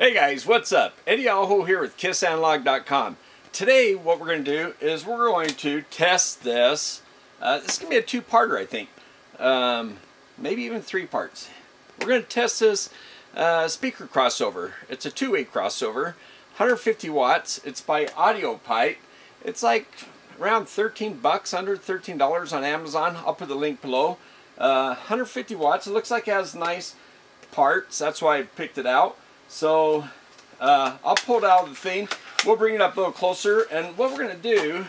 Hey guys, what's up? Eddie Aho here with KissAnalog.com. Today what we're going to do is we're going to test this. Uh, this is going to be a two-parter I think. Um, maybe even three parts. We're going to test this uh, speaker crossover. It's a two-way crossover. 150 watts. It's by AudioPipe. It's like around 13 bucks, under $13 on Amazon. I'll put the link below. Uh, 150 watts. It looks like it has nice parts. That's why I picked it out. So uh, I'll pull it out of the thing. We'll bring it up a little closer. And what we're going to do,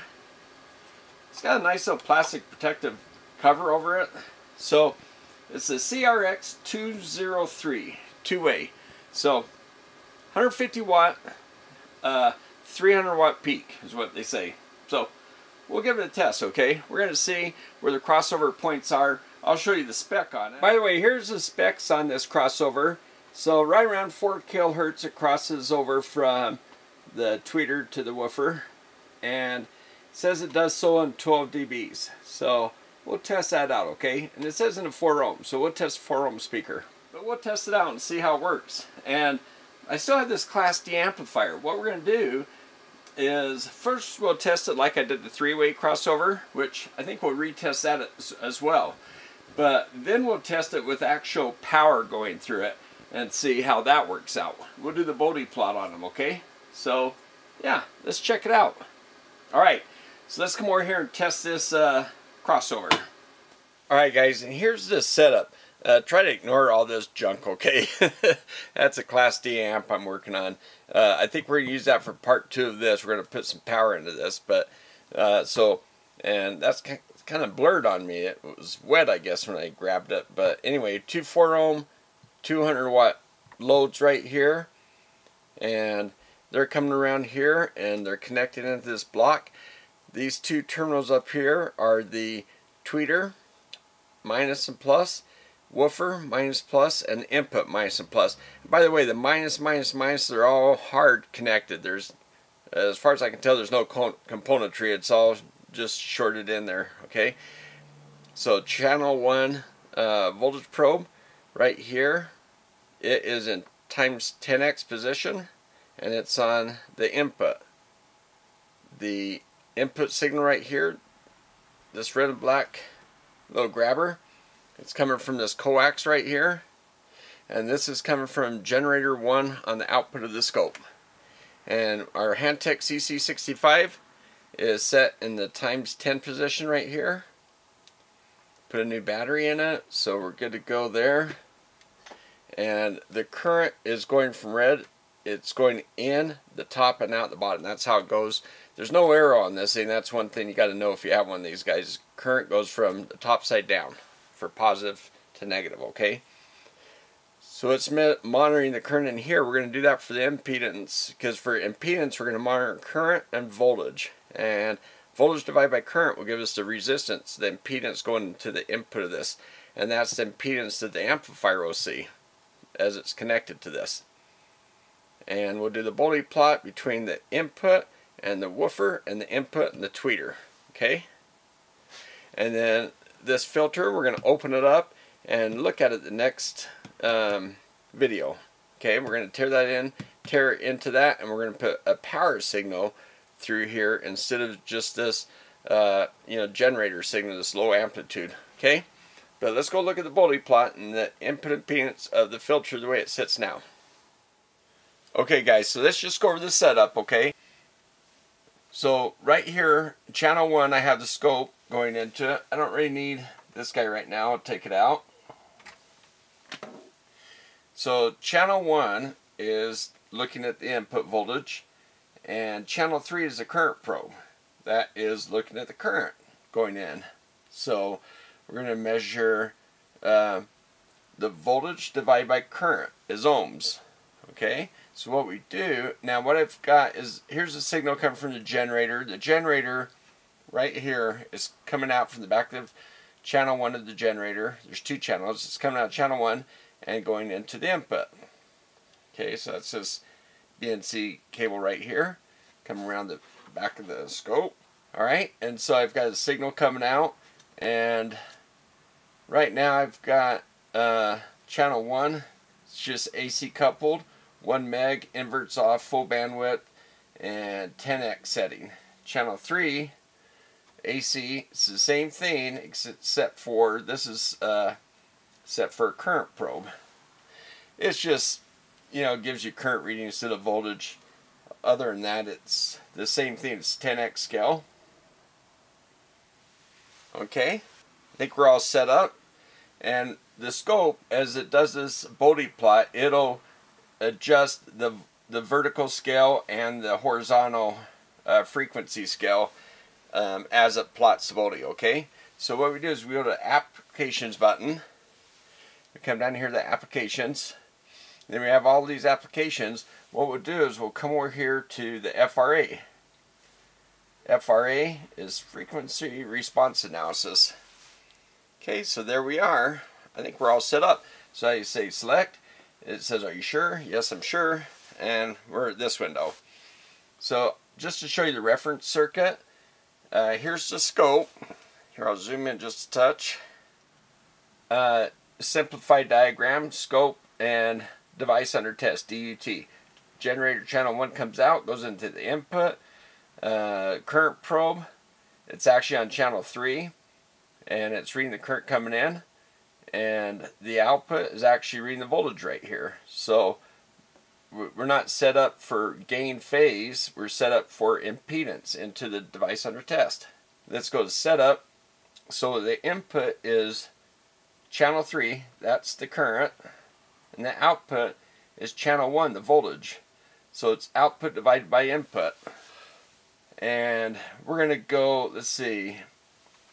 it's got a nice little plastic protective cover over it. So it's a CRX 203 two-way. So 150 watt, uh, 300 watt peak is what they say. So we'll give it a test, okay? We're going to see where the crossover points are. I'll show you the spec on it. By the way, here's the specs on this crossover. So right around 4 kilohertz it crosses over from the tweeter to the woofer and says it does so in 12 dBs. So we'll test that out, okay? And it says in a 4 ohm, so we'll test 4 ohm speaker. But we'll test it out and see how it works. And I still have this Class D amplifier. What we're going to do is first we'll test it like I did the three-way crossover, which I think we'll retest that as, as well. But then we'll test it with actual power going through it and see how that works out. We'll do the Bode plot on them, okay? So, yeah, let's check it out. All right, so let's come over here and test this uh, crossover. All right, guys, and here's the setup. Uh, try to ignore all this junk, okay? That's a Class D amp I'm working on. Uh, I think we're going to use that for part two of this. We're going to put some power into this, but uh, so, and that's kind of blurred on me. It was wet, I guess, when I grabbed it. But anyway, two 4 ohm 200 watt loads right here. And they're coming around here and they're connected into this block. These two terminals up here are the tweeter minus and plus woofer minus plus and input minus and plus. By the way the minus minus minus they're all hard connected. There's as far as I can tell there's no componentry. It's all just shorted in there okay? So channel 1 uh, voltage probe right here. It is in times 10x position and it's on the input. The input signal right here this red and black little grabber it's coming from this coax right here and this is coming from generator 1 on the output of the scope. And our Hantek CC65 is set in the times 10 position right here put a new battery in it so we're good to go there. And the current is going from red it's going in the top and out the bottom. That's how it goes. There's no arrow on this thing. That's one thing you got to know if you have one of these guys. Current goes from the top side down for positive to negative okay? So it's monitoring the current in here. We're going to do that for the impedance because for impedance we're going to monitor current and voltage. And Voltage divided by current will give us the resistance, the impedance going to the input of this. And that's the impedance that the amplifier see as it's connected to this. And we'll do the Bode plot between the input and the woofer and the input and the tweeter. Okay? And then this filter, we're going to open it up and look at it the next um, video. Okay, we're going to tear that in, tear it into that, and we're going to put a power signal through here instead of just this uh, you know generator signal, this low amplitude. Okay, but let's go look at the Bode plot and the input impedance of the filter the way it sits now. Okay guys, so let's just go over the setup, okay? So right here, channel 1, I have the scope going into it. I don't really need this guy right now. I'll take it out. So channel 1 is looking at the input voltage. And channel 3 is the current probe. That is looking at the current going in. So we're going to measure uh, the voltage divided by current is ohms. Okay, so what we do, now what I've got is, here's the signal coming from the generator. The generator right here is coming out from the back of channel 1 of the generator. There's two channels. It's coming out channel 1 and going into the input. Okay, so that's this BNC cable right here coming around the back of the scope alright and so I've got a signal coming out and right now I've got uh, channel 1 it's just AC coupled 1 meg, inverts off, full bandwidth, and 10x setting. Channel 3, AC, it's the same thing except for this is uh, set for a current probe. It's just, you know, gives you current reading instead of voltage. Other than that, it's the same thing. It's 10x scale. Okay, I think we're all set up. And the scope, as it does this Bode plot, it'll adjust the, the vertical scale and the horizontal uh, frequency scale um, as it plots the Bode, okay? So what we do is we go to Applications button. We come down here to Applications. Then we have all these applications. What we'll do is we'll come over here to the FRA. FRA is Frequency Response Analysis. Okay, so there we are. I think we're all set up. So I say select. It says, are you sure? Yes, I'm sure. And we're at this window. So just to show you the reference circuit, uh, here's the scope. Here, I'll zoom in just a touch. Uh, simplified diagram, scope, and device under test, DUT. Generator channel 1 comes out, goes into the input. Uh, current probe, it's actually on channel 3, and it's reading the current coming in. And the output is actually reading the voltage right here. So we're not set up for gain phase, we're set up for impedance into the device under test. Let's go to setup. So the input is channel 3, that's the current, and the output is channel 1, the voltage. So it's output divided by input. And we're going to go, let's see,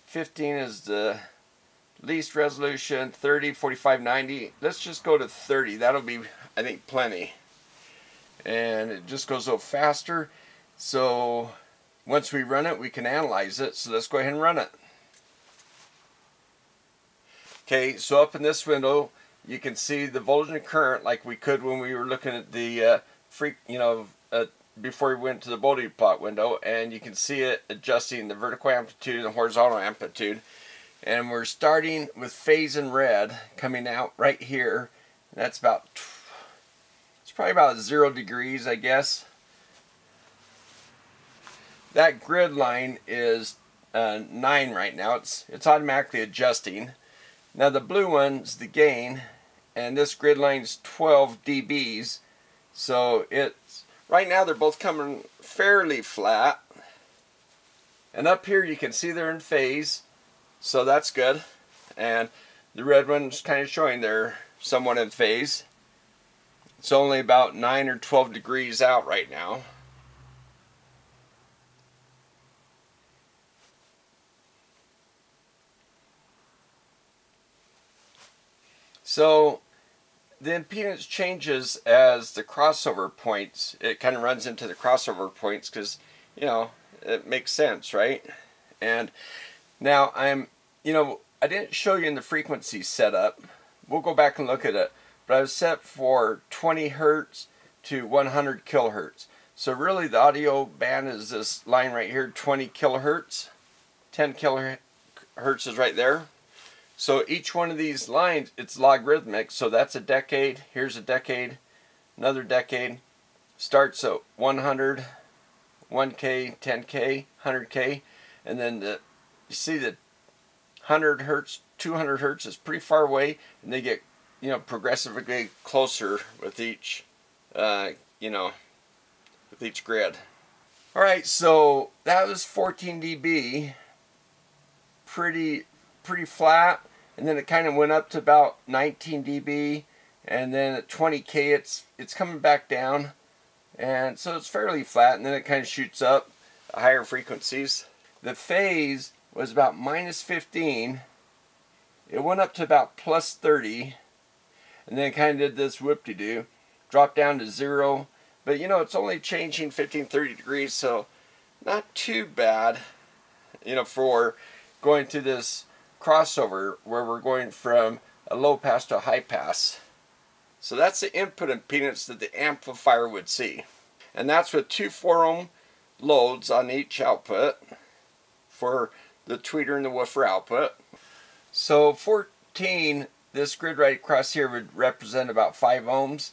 15 is the least resolution, 30, 45, 90. Let's just go to 30. That'll be, I think, plenty and it just goes a little faster. So once we run it, we can analyze it. So let's go ahead and run it. Okay, so up in this window, you can see the voltage and current like we could when we were looking at the uh, freak, you know, uh, before we went to the Bode plot window, and you can see it adjusting the vertical amplitude and horizontal amplitude. And we're starting with phase in red coming out right here. That's about it's probably about zero degrees, I guess. That grid line is uh, 9 right now. It's, it's automatically adjusting. Now the blue one's the gain, and this grid line is 12 dBs. So it's right now they're both coming fairly flat. And up here you can see they're in phase, so that's good. And the red one's kind of showing they're somewhat in phase. It's only about 9 or 12 degrees out right now. So the impedance changes as the crossover points, it kind of runs into the crossover points because, you know, it makes sense, right? And now I'm, you know, I didn't show you in the frequency setup. We'll go back and look at it but I was set for 20 hertz to 100 kilohertz. So really the audio band is this line right here, 20 kilohertz. 10 kilohertz is right there. So each one of these lines, it's logarithmic. So that's a decade, here's a decade, another decade. Starts at 100, 1K, 10K, 100K. And then the, you see that 100 hertz, 200 hertz is pretty far away. And they get you know, progressively closer with each, uh, you know, with each grid. All right, so that was 14 dB, pretty, pretty flat, and then it kind of went up to about 19 dB, and then at 20k it's it's coming back down, and so it's fairly flat, and then it kind of shoots up higher frequencies. The phase was about minus 15. It went up to about plus 30 and then kind of did this whoop-de-doo, dropped down to zero. But you know, it's only changing 15, 30 degrees, so not too bad, you know, for going to this crossover where we're going from a low pass to a high pass. So that's the input impedance that the amplifier would see. And that's with two 4 ohm loads on each output for the tweeter and the woofer output. So 14 this grid right across here would represent about 5 ohms.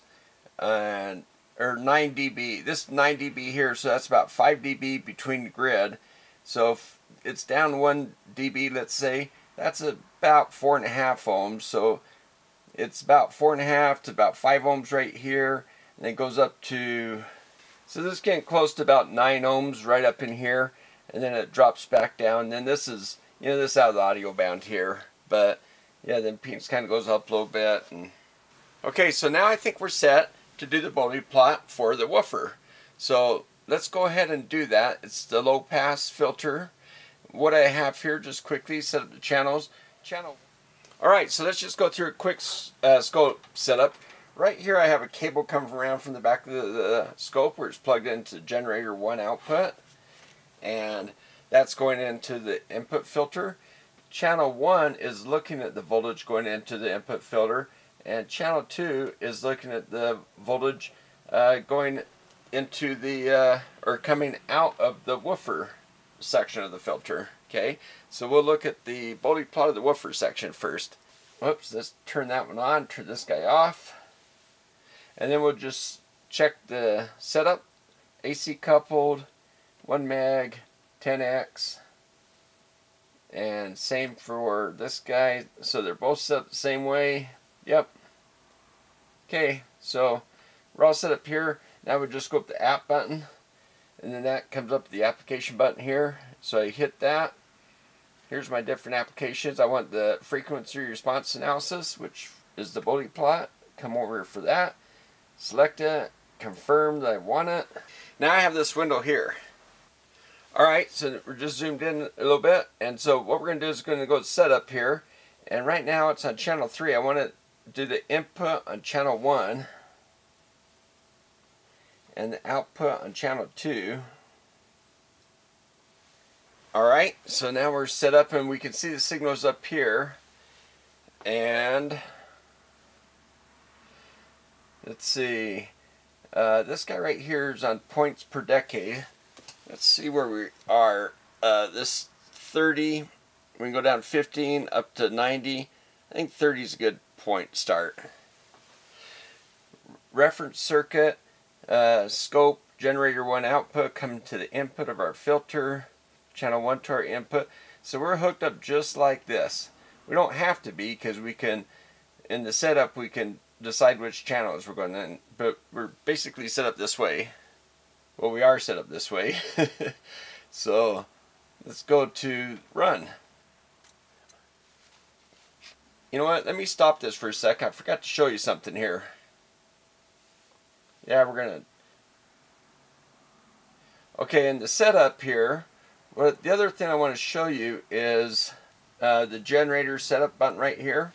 and or 9 dB. This 9 dB here, so that's about 5 dB between the grid. So if it's down 1 dB, let's say, that's about 4.5 ohms. So it's about 4.5 to about 5 ohms right here. And it goes up to, so this is getting close to about 9 ohms right up in here. And then it drops back down. And then this is, you know, this out of the audio band here. But yeah, then impedance kind of goes up a little bit. and Okay, so now I think we're set to do the voltage plot for the woofer. So let's go ahead and do that. It's the low pass filter. What I have here, just quickly set up the channels. Channel. Alright, so let's just go through a quick uh, scope setup. Right here I have a cable coming around from the back of the, the scope where it's plugged into generator 1 output. And that's going into the input filter. Channel 1 is looking at the voltage going into the input filter and channel 2 is looking at the voltage uh, going into the uh, or coming out of the woofer section of the filter okay? So we'll look at the voltage plot of the woofer section first. Whoops let's turn that one on turn this guy off. And then we'll just check the setup. AC coupled 1 meg 10x and same for this guy. So they're both set up the same way. Yep. Okay, so we're all set up here. Now we just go up the app button and then that comes up the application button here. So I hit that. Here's my different applications. I want the frequency response analysis, which is the Bode plot. Come over here for that. Select it. Confirm that I want it. Now I have this window here. Alright, so we're just zoomed in a little bit. And so what we're going to do is going to go to setup here. And right now it's on channel 3. I want to do the input on channel 1 and the output on channel 2. Alright, so now we're set up and we can see the signals up here. And let's see, uh, this guy right here is on points per decade. Let's see where we are. Uh, this 30, we can go down 15 up to 90. I think 30 is a good point start. Reference circuit, uh, scope, generator 1 output coming to the input of our filter, channel 1 to our input. So we're hooked up just like this. We don't have to be because we can, in the setup, we can decide which channels we're going in. But we're basically set up this way. Well, we are set up this way. so let's go to run. You know what? Let me stop this for a sec. I forgot to show you something here. Yeah, we're going to... Okay, in the setup here, what the other thing I want to show you is uh, the generator setup button right here.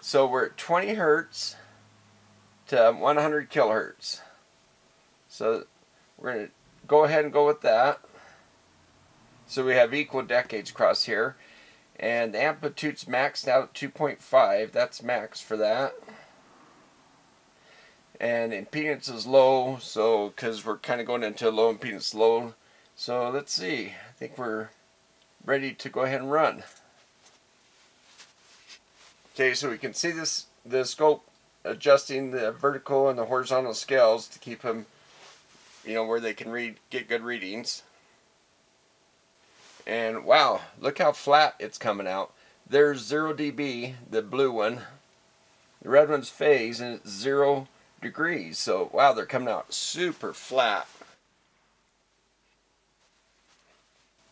So we're at 20 hertz to 100 kilohertz. So we're going to go ahead and go with that. So we have equal decades across here. And the amplitude's maxed out at 2.5. That's max for that. And impedance is low, so because we're kind of going into low impedance load. So let's see. I think we're ready to go ahead and run. Okay, so we can see this the scope adjusting the vertical and the horizontal scales to keep them, you know, where they can read get good readings. And wow, look how flat it's coming out. There's 0 dB, the blue one. The red one's phase and it's 0 degrees. So wow, they're coming out super flat.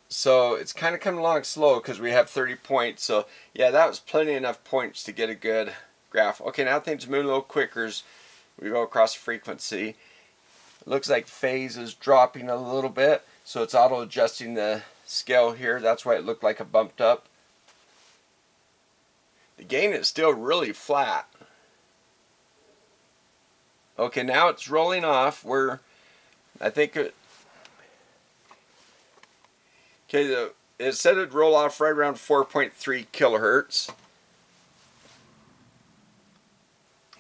So it's kind of coming along slow because we have 30 points. So yeah, that was plenty enough points to get a good graph. Okay, now things move a little quicker as we go across frequency. It looks like phase is dropping a little bit. So it's auto adjusting the scale here. That's why it looked like a bumped up. The gain is still really flat. Okay, now it's rolling off. We're, I think it, okay, the, it said it'd roll off right around 4.3 kilohertz.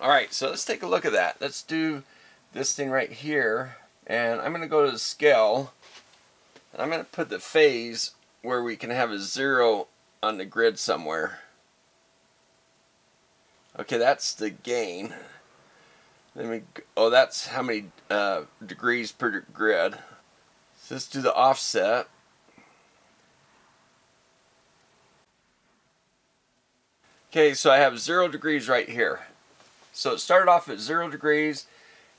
Alright, so let's take a look at that. Let's do this thing right here. And I'm going to go to the scale. And I'm going to put the phase where we can have a zero on the grid somewhere. Okay, that's the gain. Let me, oh, that's how many uh, degrees per grid. So let's do the offset. Okay, so I have zero degrees right here. So it started off at zero degrees,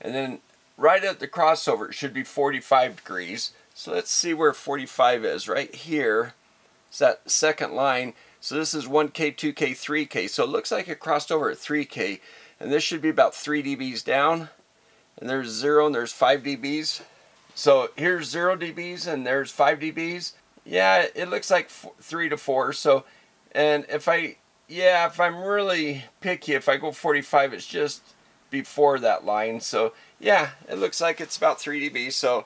and then right at the crossover, it should be 45 degrees. So let's see where 45 is. Right here, it's that second line. So this is 1K, 2K, 3K. So it looks like it crossed over at 3K. And this should be about 3 dBs down. And there's 0 and there's 5 dBs. So here's 0 dBs and there's 5 dBs. Yeah, it looks like 3 to 4. So, and if I, yeah, if I'm really picky, if I go 45, it's just before that line. So yeah, it looks like it's about 3 dBs So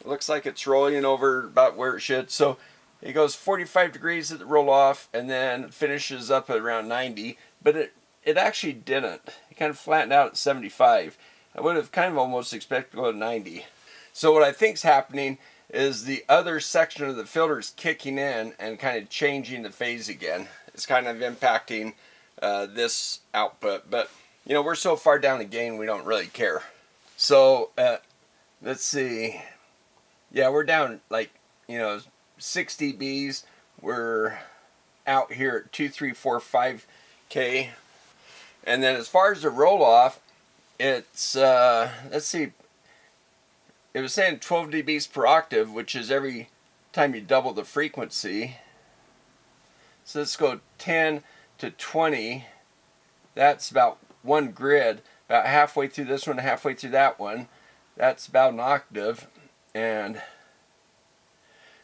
it looks like it's rolling over about where it should. So it goes 45 degrees at the roll off and then finishes up around 90. But it, it actually didn't. It kind of flattened out at 75. I would have kind of almost expected to go to 90. So what I think is happening is the other section of the filter is kicking in and kind of changing the phase again. It's kind of impacting uh, this output. But, you know, we're so far down the gain we don't really care. So, uh, let's see. Yeah, we're down like, you know, 60 dBs. We're out here at 2345K. And then as far as the roll off, it's, uh, let's see, it was saying 12 dBs per octave, which is every time you double the frequency. So let's go 10 to 20. That's about one grid, about halfway through this one, halfway through that one. That's about an octave. And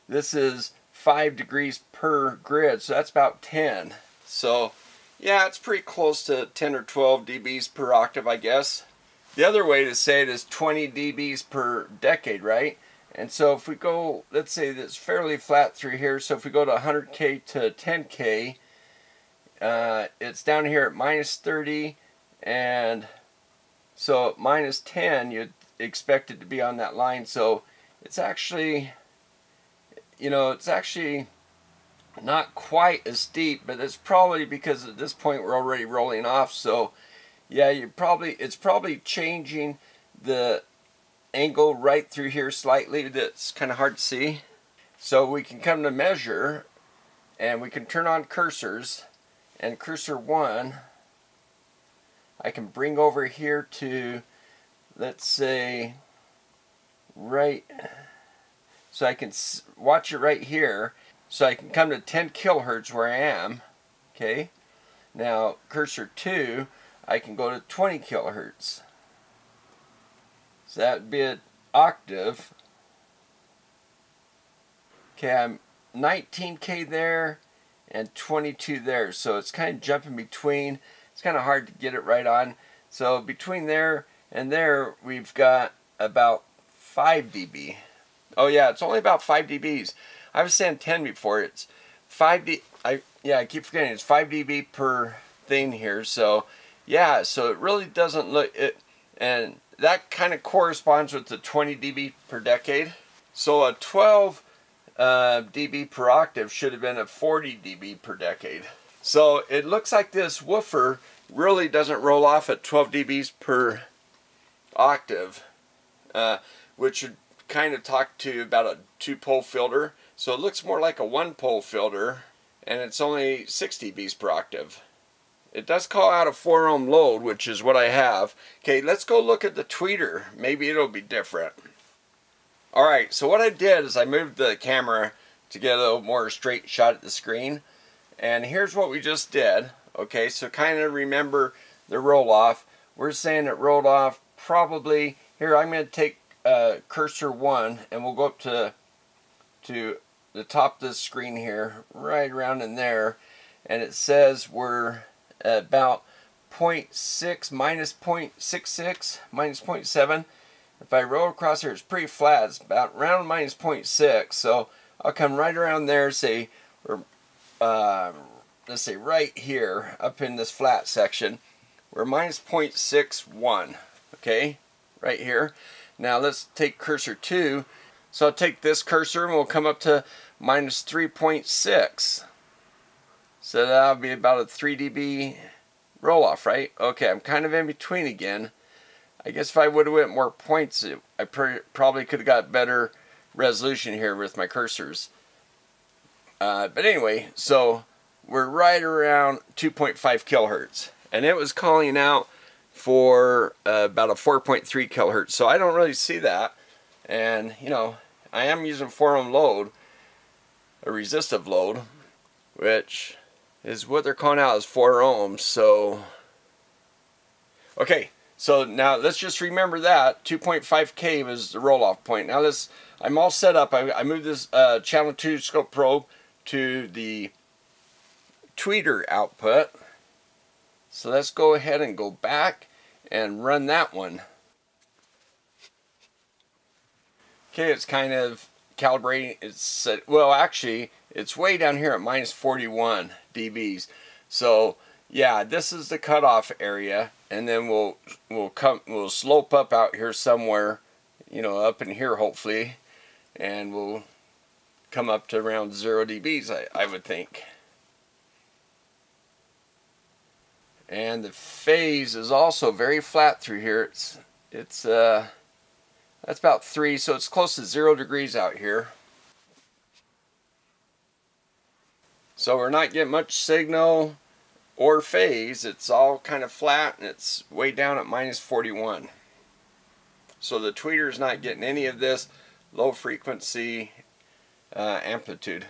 this is 5 degrees per grid, so that's about 10. So, yeah, it's pretty close to 10 or 12 dBs per octave, I guess. The other way to say it is 20 dBs per decade, right? And so if we go, let's say that's fairly flat through here, so if we go to 100K to 10K, uh, it's down here at minus 30, and so minus 10, you'd expect it to be on that line, so it's actually, you know, it's actually not quite as steep, but it's probably because at this point we're already rolling off, so yeah, you probably it's probably changing the angle right through here slightly that's kind of hard to see. So we can come to measure and we can turn on cursors and cursor 1 I can bring over here to let's say right so I can watch it right here so I can come to 10 kilohertz where I am okay now cursor 2 I can go to 20 kilohertz. So that would be an octave. Okay, I'm 19K there and 22 there. So it's kind of jumping between. It's kind of hard to get it right on. So between there and there, we've got about 5 dB. Oh yeah, it's only about 5 dBs. I was saying 10 before. It's 5 dB. I yeah, I keep forgetting. It's 5 dB per thing here. So yeah, so it really doesn't look it, and that kind of corresponds with the 20 dB per decade. So a 12 uh, dB per octave should have been a 40 dB per decade. So it looks like this woofer really doesn't roll off at 12 dBs per octave, uh, which would kind of talk to about a two-pole filter. So it looks more like a one-pole filter, and it's only 60 dBs per octave. It does call out a 4 ohm load, which is what I have. Okay, let's go look at the tweeter. Maybe it'll be different. Alright, so what I did is I moved the camera to get a little more straight shot at the screen. And here's what we just did. Okay, so kind of remember the roll off. We're saying it rolled off probably, here I'm going to take uh, cursor 1 and we'll go up to, to the top of the screen here, right around in there. And it says we're about 0.6 minus 0.66 minus 0.7 if I roll across here it's pretty flat. It's about around minus 0.6 so I'll come right around there say or uh, let's say right here up in this flat section. We're minus 0.61 okay? Right here. Now let's take cursor 2 so I'll take this cursor and we'll come up to minus 3.6 so that'll be about a 3 dB roll off, right? Okay, I'm kind of in between again. I guess if I would have went more points, I probably could have got better resolution here with my cursors. Uh, but anyway, so we're right around 2.5 kilohertz. And it was calling out for uh, about a 4.3 kilohertz. So I don't really see that. And, you know, I am using 4 ohm load, a resistive load, which is what they're calling out as 4 ohms. So, okay, so now let's just remember that 2.5K was the roll-off point. Now this, I'm all set up. I, I moved this uh, channel 2 scope probe to the tweeter output. So let's go ahead and go back and run that one. Okay, it's kind of calibrating. It's well, actually, it's way down here at minus 41 dBs. So yeah, this is the cutoff area, and then we'll we'll come we'll slope up out here somewhere, you know, up in here hopefully, and we'll come up to around zero dBs. I, I would think. And the phase is also very flat through here. It's it's uh that's about three, so it's close to zero degrees out here. So we're not getting much signal or phase. It's all kind of flat and it's way down at minus 41. So the tweeter is not getting any of this low frequency uh, amplitude.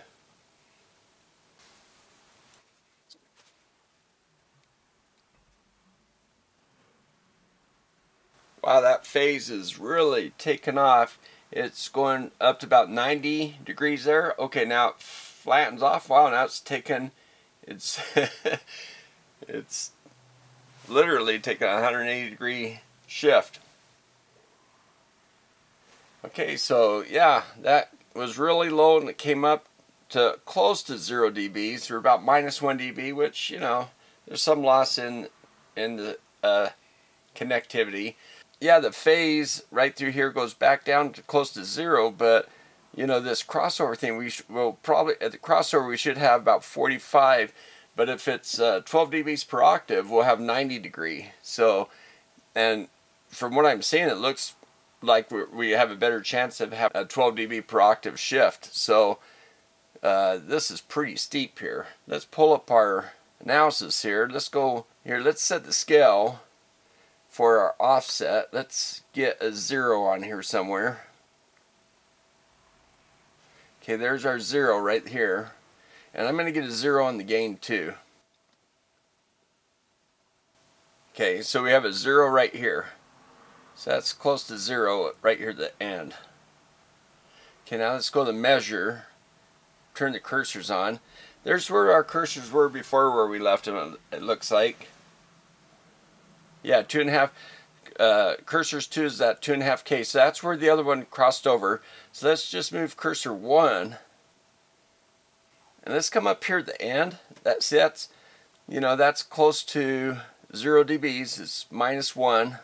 Wow, that phase is really taken off. It's going up to about 90 degrees there. Okay, now it flattens off. Wow, now it's taken, it's, it's literally taken a 180 degree shift. Okay, so yeah, that was really low and it came up to close to 0 dBs. We're about minus 1 dB, which, you know, there's some loss in, in the uh, connectivity yeah, the phase right through here goes back down to close to zero, but you know, this crossover thing, we will probably, at the crossover, we should have about 45, but if it's uh, 12 dBs per octave, we'll have 90 degree. So, and from what I'm seeing, it looks like we have a better chance of having a 12 dB per octave shift. So, uh, this is pretty steep here. Let's pull up our analysis here. Let's go here. Let's set the scale for our offset. Let's get a zero on here somewhere. Okay, there's our zero right here. And I'm going to get a zero on the gain too. Okay, so we have a zero right here. So that's close to zero right here at the end. Okay, now let's go to measure. Turn the cursors on. There's where our cursors were before where we left them, it looks like. Yeah, two and a half. Uh, cursors two is that two and a half K. So that's where the other one crossed over. So let's just move cursor one. And let's come up here at the end. That, see, that's, you know, that's close to zero dBs. It's minus one.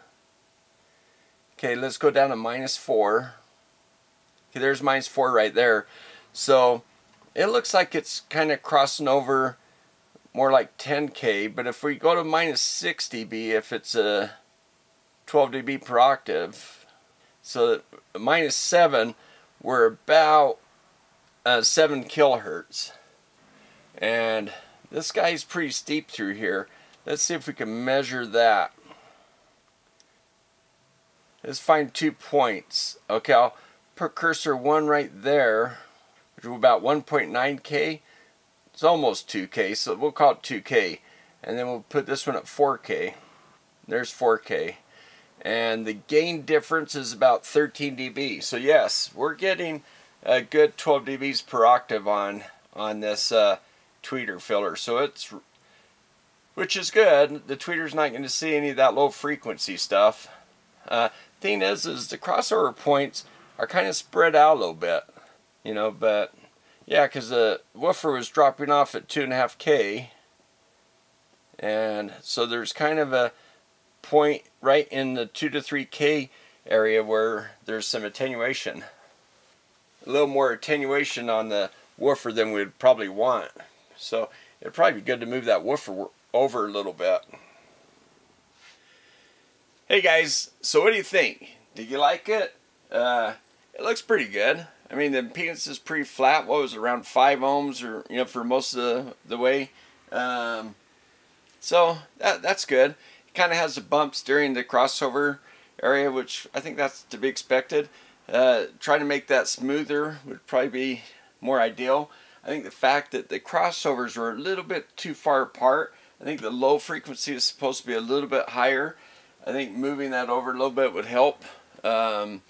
Okay, let's go down to minus four. Okay, there's minus four right there. So it looks like it's kind of crossing over more like 10k but if we go to minus 6 dB if it's a 12 dB per octave so minus 7 we're about uh, 7 kilohertz. And this guy's pretty steep through here. Let's see if we can measure that. Let's find two points. Okay I'll put cursor 1 right there which is about 1.9k it's almost 2K, so we'll call it 2K. And then we'll put this one at 4K. There's 4K. And the gain difference is about 13 dB. So yes, we're getting a good 12 dBs per octave on on this uh, tweeter filler. So it's which is good. The tweeter's not going to see any of that low frequency stuff. Uh, thing is, is the crossover points are kind of spread out a little bit, you know. But yeah, because the woofer was dropping off at 2.5K. And so there's kind of a point right in the 2 to 3K area where there's some attenuation. A little more attenuation on the woofer than we'd probably want. So it'd probably be good to move that woofer over a little bit. Hey guys, so what do you think? Did you like it? Uh, it looks pretty good. I mean, the impedance is pretty flat. What was it, around 5 ohms or, you know, for most of the, the way. Um, so that, that's good. It kind of has the bumps during the crossover area, which I think that's to be expected. Uh, trying to make that smoother would probably be more ideal. I think the fact that the crossovers were a little bit too far apart. I think the low frequency is supposed to be a little bit higher. I think moving that over a little bit would help. Um,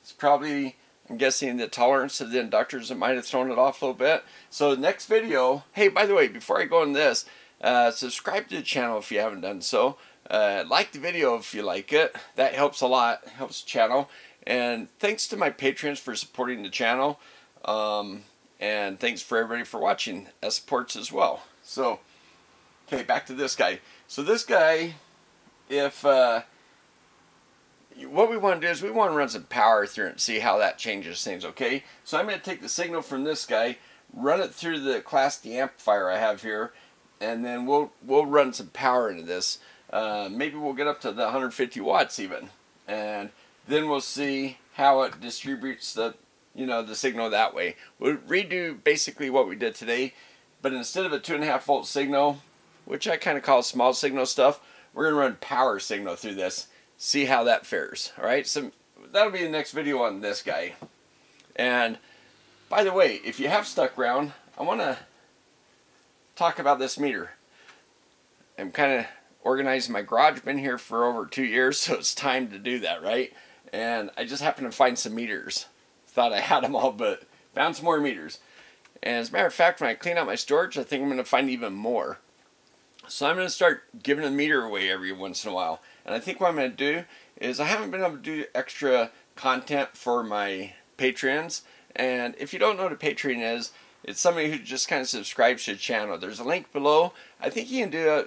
it's probably, I'm guessing, the tolerance of the inductors might have thrown it off a little bit. So next video, hey, by the way, before I go on this, uh, subscribe to the channel if you haven't done so. Uh, like the video if you like it. That helps a lot, helps the channel. And thanks to my patrons for supporting the channel. Um, and thanks for everybody for watching. That supports as well. So, okay, back to this guy. So this guy if uh, what we want to do is we want to run some power through and see how that changes things, okay? So I'm going to take the signal from this guy, run it through the Class D amplifier I have here, and then we'll we'll run some power into this. Uh, maybe we'll get up to the 150 watts even, and then we'll see how it distributes the you know the signal that way. We'll redo basically what we did today, but instead of a two and a half volt signal, which I kind of call small signal stuff, we're going to run power signal through this, see how that fares. All right, so that'll be the next video on this guy. And by the way, if you have stuck around, I want to talk about this meter. I'm kind of organizing my garage. Been here for over two years, so it's time to do that, right? And I just happened to find some meters. Thought I had them all, but found some more meters. And as a matter of fact, when I clean out my storage, I think I'm going to find even more. So I'm going to start giving a meter away every once in a while. And I think what I'm going to do is I haven't been able to do extra content for my patrons. And if you don't know what a patron is, it's somebody who just kind of subscribes to the channel. There's a link below. I think you can do a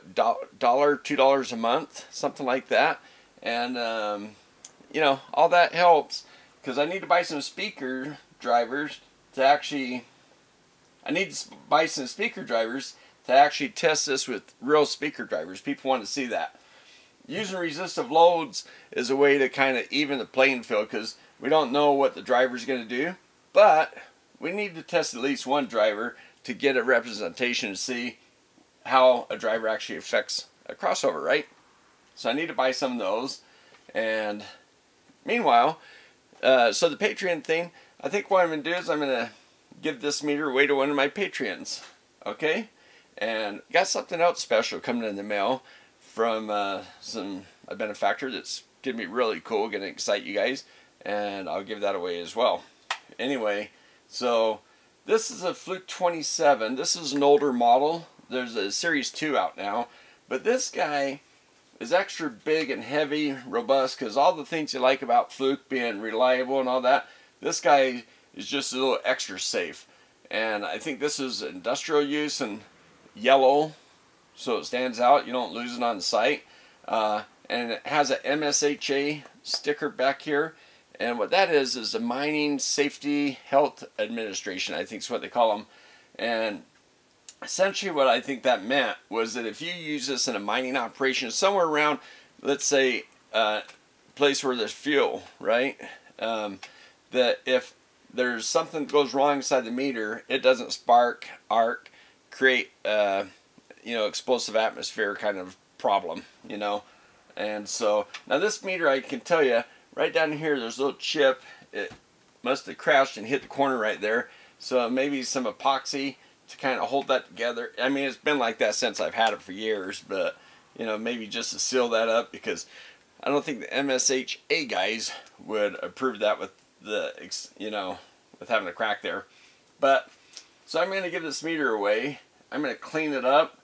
dollar, two dollars a month, something like that. And, um, you know, all that helps because I need to buy some speaker drivers to actually, I need to buy some speaker drivers to actually test this with real speaker drivers. People want to see that. Using resistive loads is a way to kind of even the playing field because we don't know what the driver is going to do. But we need to test at least one driver to get a representation to see how a driver actually affects a crossover, right? So I need to buy some of those. And meanwhile, uh, so the Patreon thing, I think what I'm going to do is I'm going to give this meter away to one of my Patreons. Okay? And got something else special coming in the mail from uh, some a benefactor that's to be really cool, to excite you guys. And I'll give that away as well. Anyway, so this is a Fluke 27. This is an older model. There's a Series 2 out now. But this guy is extra big and heavy, robust, because all the things you like about Fluke being reliable and all that, this guy is just a little extra safe. And I think this is industrial use and yellow so it stands out. You don't lose it on sight. Uh, and it has a MSHA sticker back here. And what that is, is the Mining Safety Health Administration, I think is what they call them. And essentially what I think that meant was that if you use this in a mining operation somewhere around, let's say, a uh, place where there's fuel, right? Um, that if there's something that goes wrong inside the meter, it doesn't spark, arc, create uh, you know explosive atmosphere kind of problem you know? And so now this meter I can tell you right down here there's a little chip. It must have crashed and hit the corner right there. So maybe some epoxy to kind of hold that together. I mean it's been like that since I've had it for years but you know maybe just to seal that up because I don't think the MSHA guys would approve that with the you know with having a crack there. But so I'm going to give this meter away. I'm going to clean it up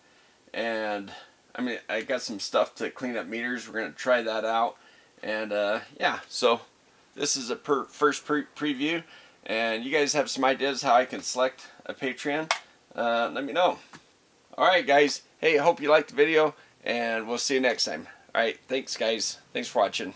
and I mean I got some stuff to clean up meters. We're to try that out. And uh, yeah so this is a per first pre preview. And you guys have some ideas how I can select a Patreon? Uh, let me know. Alright guys. Hey I hope you liked the video and we'll see you next time. Alright thanks guys. Thanks for watching